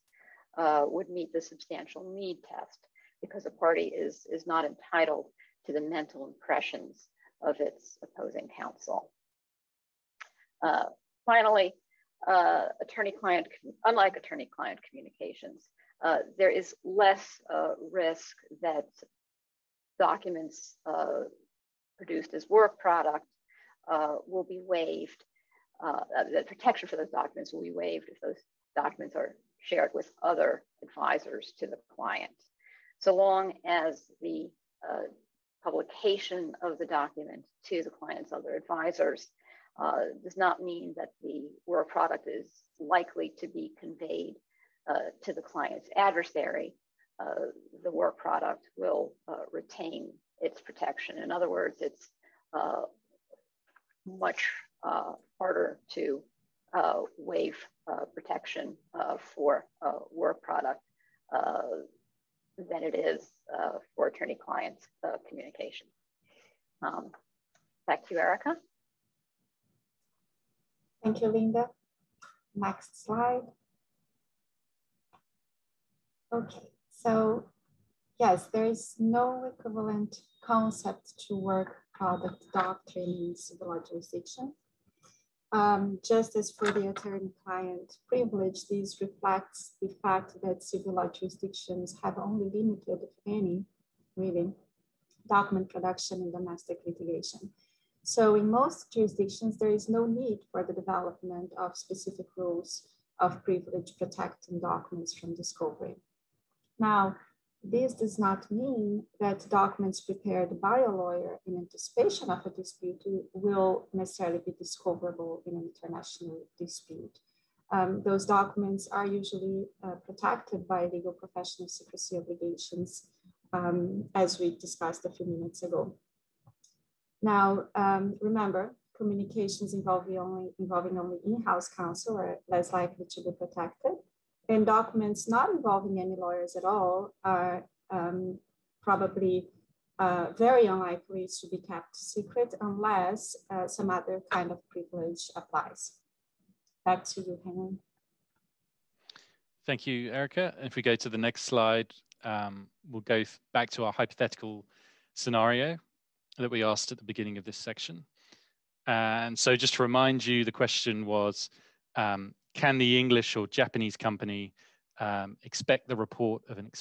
uh, would meet the substantial need test because a party is, is not entitled to the mental impressions of its opposing counsel. Uh, finally, uh, attorney-client, unlike attorney-client communications, there is less risk that documents uh, produced as work product uh, will be waived. Uh, the protection for those documents will be waived if those documents are shared with other advisors to the client. So long as the uh, publication of the document to the client's other advisors uh, does not mean that the work product is likely to be conveyed uh, to the client's adversary uh, the work product will uh, retain its protection. In other words, it's uh, much harder to waive protection for a work product than it is for attorney-client communication. Um, back to you, Erica. Thank you, Linda. Next slide. Okay. So yes, there is no equivalent concept to work product doctrine in civil jurisdiction. Um, just as for the attorney-client privilege, this reflects the fact that civil law jurisdictions have only limited, if any, really, document production in domestic litigation. So in most jurisdictions, there is no need for the development of specific rules of privilege protecting documents from discovery. Now, this does not mean that documents prepared by a lawyer in anticipation of a dispute will necessarily be discoverable in an international dispute. Um, those documents are usually uh, protected by legal professional secrecy obligations, um, as we discussed a few minutes ago. Now, um, remember, communications involving only, involving only in-house counsel are less likely to be protected and documents not involving any lawyers at all are um, probably uh, very unlikely to be kept secret unless uh, some other kind of privilege applies. Back to you, Henry. Thank you, Erica. If we go to the next slide, um, we'll go back to our hypothetical scenario that we asked at the beginning of this section. And so just to remind you, the question was, um, can the English or Japanese company um, expect the report of an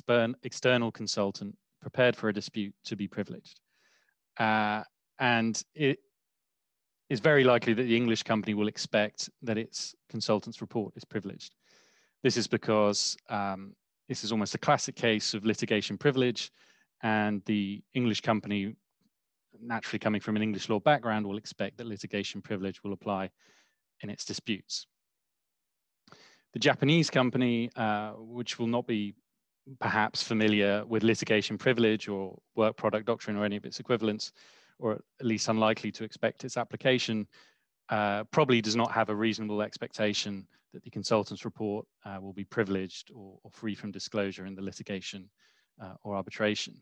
external consultant prepared for a dispute to be privileged? Uh, and it is very likely that the English company will expect that its consultant's report is privileged. This is because um, this is almost a classic case of litigation privilege, and the English company, naturally coming from an English law background, will expect that litigation privilege will apply in its disputes. The Japanese company, uh, which will not be perhaps familiar with litigation privilege or work product doctrine or any of its equivalents, or at least unlikely to expect its application, uh, probably does not have a reasonable expectation that the consultant's report uh, will be privileged or, or, free from disclosure in the litigation uh, or arbitration.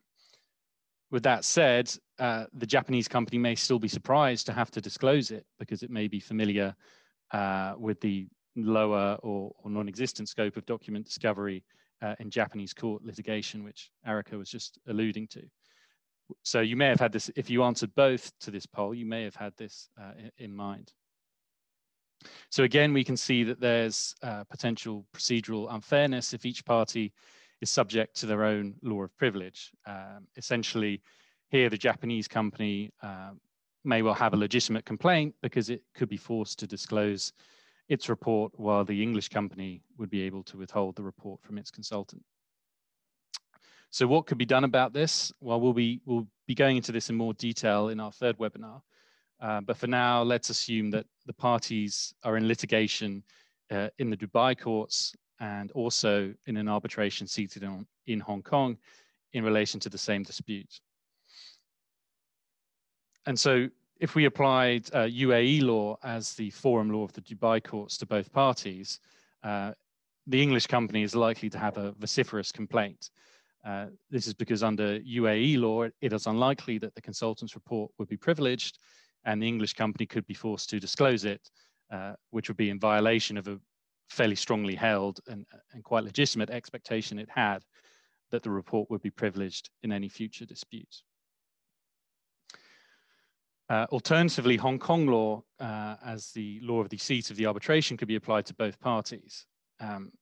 With that said, uh, the Japanese company may still be surprised to have to disclose it because it may be familiar uh, with the lower or, or non-existent scope of document discovery uh, in Japanese court litigation, which Erica was just alluding to. So you may have had this, if you answered both to this poll, you may have had this uh, in, in, mind. So again, we can see that there's uh, potential procedural unfairness if each party is subject to their own law of privilege. Um, essentially, here the Japanese company uh, may well have a legitimate complaint because it could be forced to disclose its report while the English company would be able to withhold the report from its consultant. So what could be done about this? Well, we'll be, we'll be going into this in more detail in our third webinar. Uh, but for now, let's assume that the parties are in litigation uh, in the Dubai courts and also in an arbitration seated on, in Hong Kong in relation to the same dispute. And so if we applied uh, UAE law as the forum law of the Dubai courts to both parties, uh, the English company is likely to have a vociferous complaint. Uh, this is because under UAE law, it is unlikely that the consultant's report would be privileged and the English company could be forced to disclose it, uh, which would be in violation of a fairly strongly held and, and quite legitimate expectation it had that the report would be privileged in any future disputes. Uh, alternatively, Hong Kong law, uh, as the law of the seat of the arbitration, could be applied to both parties. Um,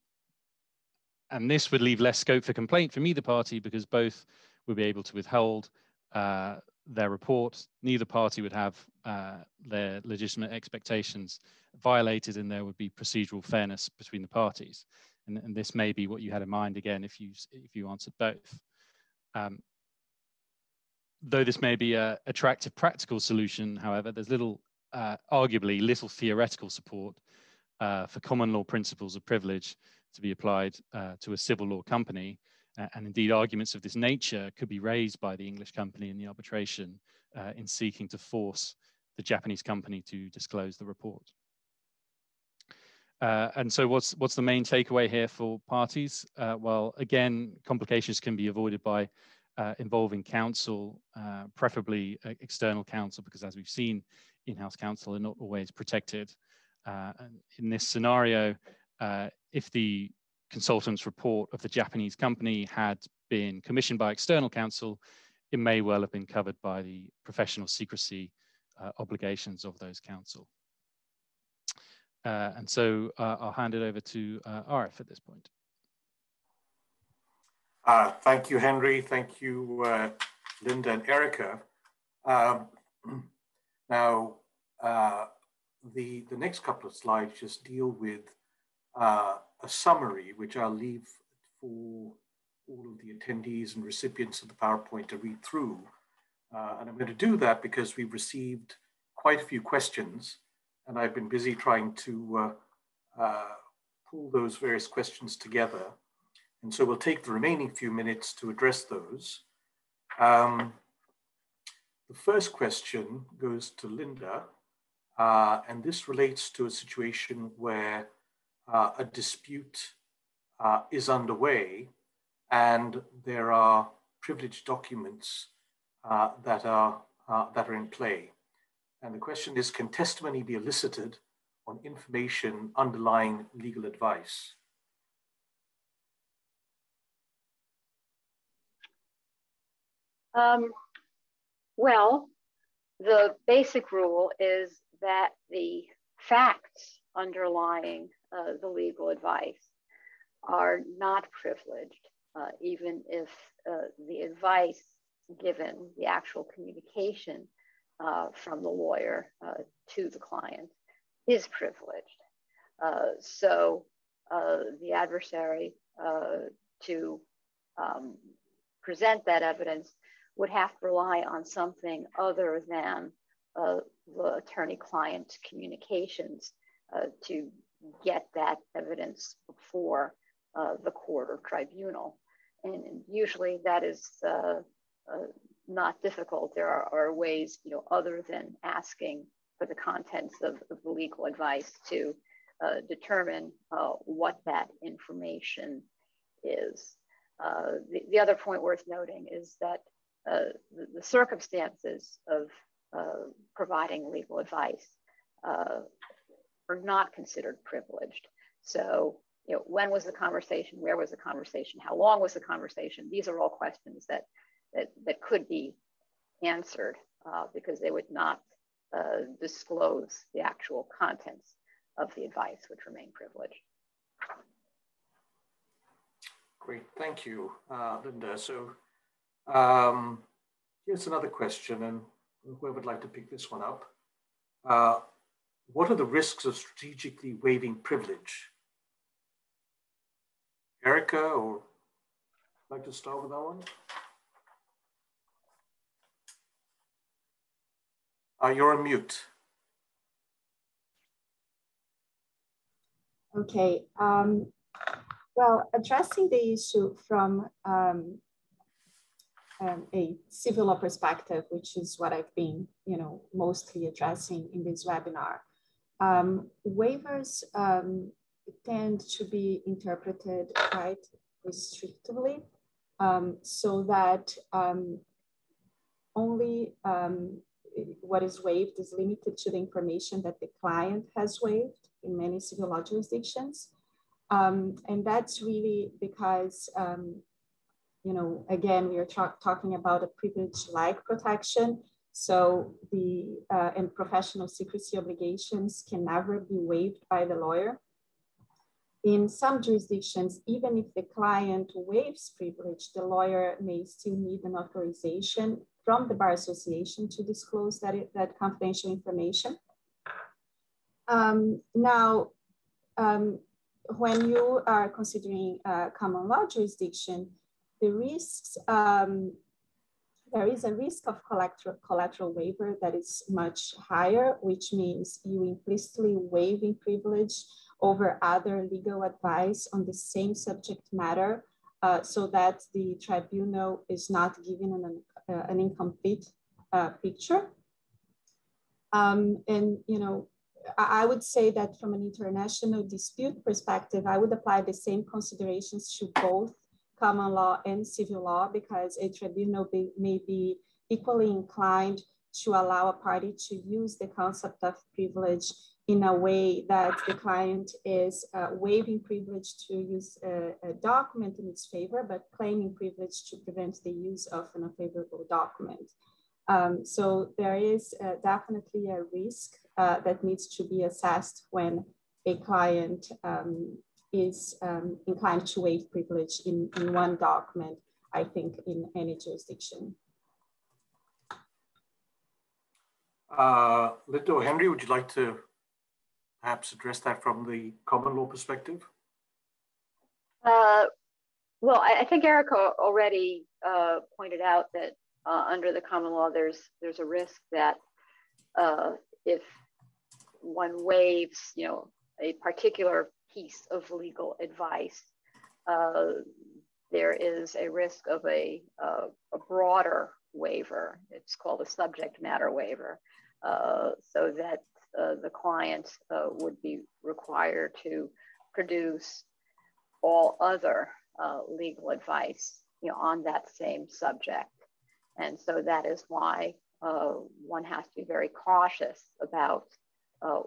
and this would leave less scope for complaint from either party because both would be able to withhold uh, their report. Neither party would have uh, their legitimate expectations violated, and there would be procedural fairness between the parties. And, and this may be what you had in mind again if you if you answered both. Um, though this may be a attractive practical solution, however, there's little, uh, arguably little theoretical support uh, for common law principles of privilege to be applied uh, to a civil law company. and indeed, arguments of this nature could be raised by the English company in the arbitration uh, in seeking to force the Japanese company to disclose the report. Uh, and so what's, what's the main takeaway here for parties? Uh, well, again, complications can be avoided by uh, involving counsel, uh, preferably uh, external counsel, because as we've seen, in-house counsel are not always protected. Uh, in this scenario, uh, if the consultant's report of the Japanese company had been commissioned by external counsel, it may well have been covered by the professional secrecy uh, obligations of those counsel. and so I'll hand it over to Arif at this point. Uh, thank you, Henry. Thank you, uh, Linda and Erica. Um, Now, uh, the, the next couple of slides just deal with uh, a summary, which I'll leave for all of the attendees and recipients of the PowerPoint to read through. Uh, and I'm going to do that because we've received quite a few questions and I've been busy trying to uh, pull those various questions together. And so we'll take the remaining few minutes to address those. Um, the first question goes to Linda, uh, and this relates to a situation where uh, a dispute uh, is underway and there are privileged documents uh, that, are, uh, that are in play. And the question is, can testimony be elicited on information underlying legal advice? Um, well, the basic rule is that the facts underlying uh, the legal advice are not privileged, uh, even if uh, the advice given, the actual communication uh, from the lawyer uh, to the client, is privileged. Uh, so the adversary to um, present that evidence would have to rely on something other than uh, the attorney-client communications uh, to get that evidence before uh, the court or tribunal. And, usually that is uh, uh, not difficult. There are, are, ways, you know, other than asking for the contents of, of the legal advice to uh, determine what that information is. The, the, other point worth noting is that uh, the, circumstances of uh, providing legal advice uh, are not considered privileged. So, you know, when was the conversation? Where was the conversation? How long was the conversation? These are all questions that that, that could be answered uh, because they would not uh, disclose the actual contents of the advice, which remain privileged. Great, thank you, uh, Linda. So um, here's another question, and whoever would like to pick this one up. Uh, what are the risks of strategically waiving privilege? Erica, or like to start with that one? Uh, you're on mute. Okay. Um, well, addressing the issue from um, um, a civil perspective, which is what I've been, you know, mostly addressing in this webinar. Um, waivers um, tend to be interpreted quite restrictively um, so that um, only um, what is waived is limited to the information that the client has waived in many civil law jurisdictions. and that's really because you know, again, we are talking about a privilege-like protection. So the uh, and professional secrecy obligations can never be waived by the lawyer. In some jurisdictions, even if the client waives privilege, the lawyer may still need an authorization from the Bar Association to disclose that, that confidential information. Um, now, um, when you are considering common law jurisdiction, the risks, um, there is a risk of collateral, collateral waiver that is much higher, which means you implicitly waiving privilege over other legal advice on the same subject matter uh, so that the tribunal is not given an, uh, an incomplete uh, picture. Um, and, you know, I would say that from an international dispute perspective, I would apply the same considerations to both common law and civil law because a tribunal be, may be equally inclined to allow a party to use the concept of privilege in a way that the client is uh, waiving privilege to use a, a, document in its favor, but claiming privilege to prevent the use of an unfavorable document. Um, so there is uh, definitely a risk uh, that needs to be assessed when a client um, is um, inclined to waive privilege in, in one document, I think, in any jurisdiction. Uh, Linda or Henry, would you like to perhaps address that from the common law perspective? Uh, well, I, I, think Erica already uh, pointed out that uh, under the common law, there's there's a risk that uh, if one waives, you know, a particular piece of legal advice, uh, there is a risk of a, uh, a broader waiver. It's called a subject matter waiver, uh, so that uh, the client uh, would be required to produce all other uh, legal advice you know, on that same subject. And so that is why one has to be very cautious about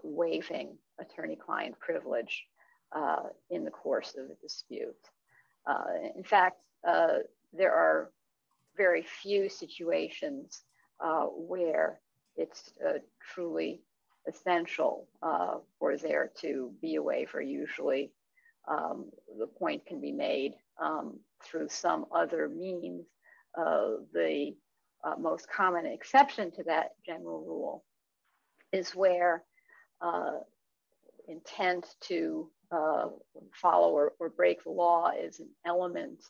waiving attorney-client privilege uh, in the course of a dispute. Uh, in fact, uh, there are very few situations uh, where it's truly essential for there to be a waiver. Usually, um, the point can be made um, through some other means. the uh, most common exception to that general rule is where uh, intent to uh, follow or, or, break the law is an element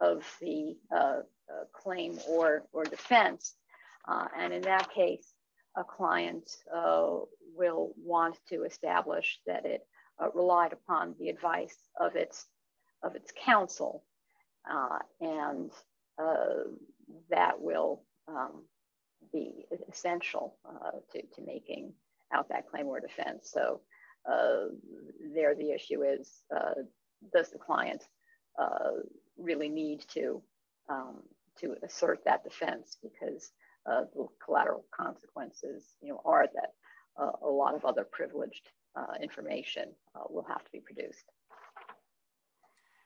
of the uh, uh, claim or, or defense. Uh, and in that case, a client will want to establish that it relied upon the advice of its, of its counsel. and that will um, be essential uh, to, to making out that claim or defense. So uh, there the issue is, uh, does the client uh, really need to, um, to assert that defense because uh, the collateral consequences you know, are that uh, a lot of other privileged information will have to be produced.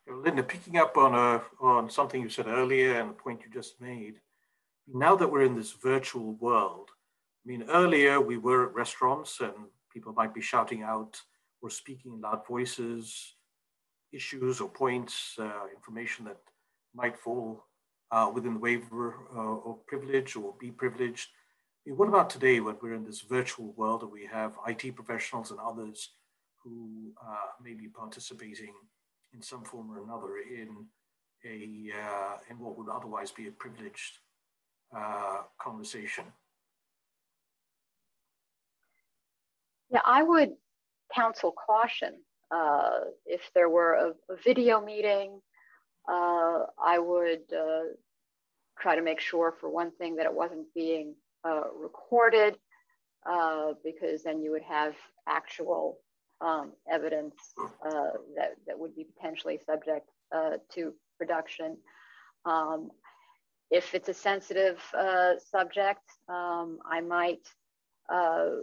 Linda, picking up on, a, on something you said earlier and a point you just made, now that we're in this virtual world, I mean, earlier we were at restaurants and people might be shouting out or speaking in loud voices, issues or points, uh, information that might fall uh, within the waiver uh, of privilege or be privileged. I mean, what about today when we're in this virtual world and we have IT professionals and others who uh, may be participating in some form or another in a uh, in what would otherwise be a privileged conversation? Yeah, I would counsel caution. Uh, if there were a, a video meeting, uh, I would uh, try to make sure, for one thing, that it wasn't being uh, recorded, uh, because then you would have actual um, evidence that, that would be potentially subject to production. Um, if it's a sensitive uh, subject, um, I might uh,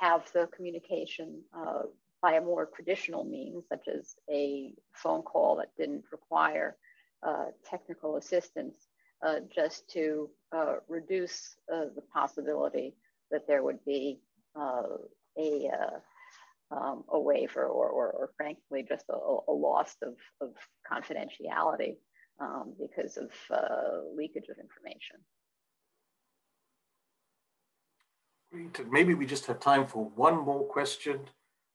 have the communication uh, by a more traditional means, such as a phone call that didn't require uh, technical assistance, uh, just to uh, reduce the possibility that there would be a um, a waiver or, or, or, frankly just a, a loss of, of confidentiality um, because of uh, leakage of information. Great. Maybe we just have time for one more question.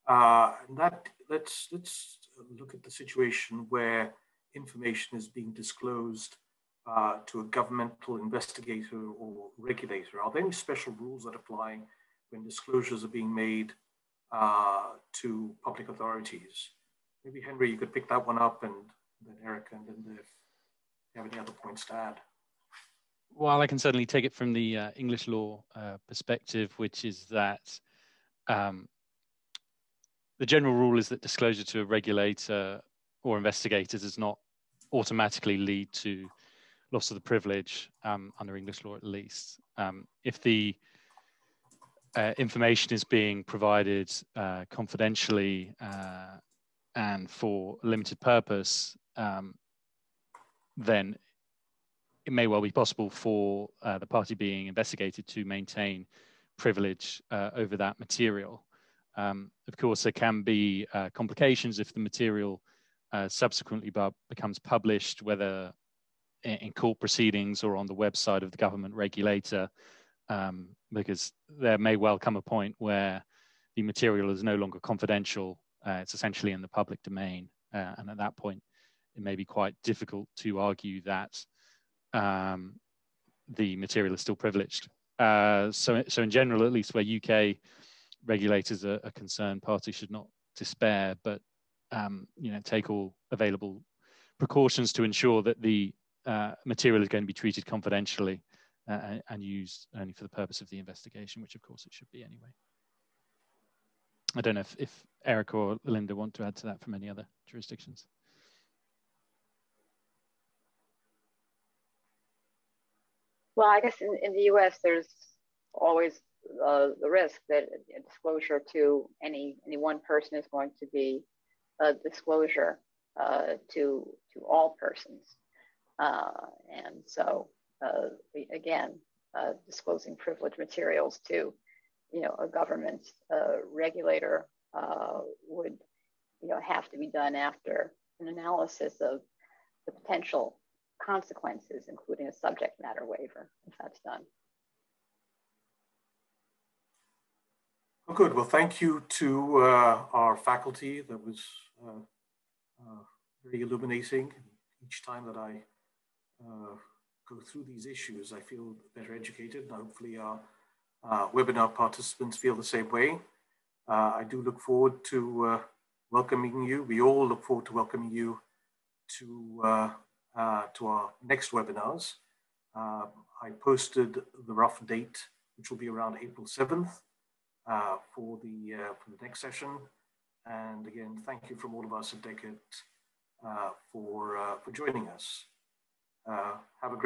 Uh, and that let's let's look at the situation where information is being disclosed uh, to a governmental investigator or regulator. Are there any special rules that apply when disclosures are being made uh, to public authorities? Maybe Henry, you could pick that one up, and then Erica, and then if you have any other points to add? Well, I can certainly take it from the uh, English law uh, perspective, which is that um, the general rule is that disclosure to a regulator or investigator does not automatically lead to loss of the privilege um, under English law, at least. Um, if the uh, information is being provided uh, confidentially uh, and for a limited purpose, um, then it may well be possible for uh, the party being investigated to maintain privilege uh, over that material. Um, of course, there can be uh, complications if the material uh, subsequently becomes published, whether in court proceedings or on the website of the government regulator. um, because there may well come a point where the material is no longer confidential. Uh, it's essentially in the public domain. Uh, and at that point, it may be quite difficult to argue that um, the material is still privileged. Uh, so, so in general, at least where UK regulators are, are concerned, parties should not despair, but um, you know, take all available precautions to ensure that the uh, material is going to be treated confidentially uh, and used only for the purpose of the investigation, which of course it should be anyway. I don't know if, if Eric or Linda want to add to that from any other jurisdictions. Well, I guess in, in the US, there's always uh, the risk that a disclosure to any, any one person is going to be a disclosure uh, to, to all persons. Uh, and so, uh, we, again, uh, disclosing privileged materials to you know, a government uh, regulator would you know, have to be done after an analysis of the potential consequences, including a subject matter waiver, if that's done. Well, good. Well, thank you to uh, our faculty. That was uh, uh, very illuminating. Each time that I uh, go through these issues, I feel better educated, and hopefully our uh, webinar participants feel the same way. Uh, I do look forward to welcoming you. We all look forward to welcoming you to uh, to our next webinars. Uh, I posted the rough date, which will be around April 7th uh, for, the, uh, for the next session. And again, thank you from all of us at uh, for, uh, for joining us. have a great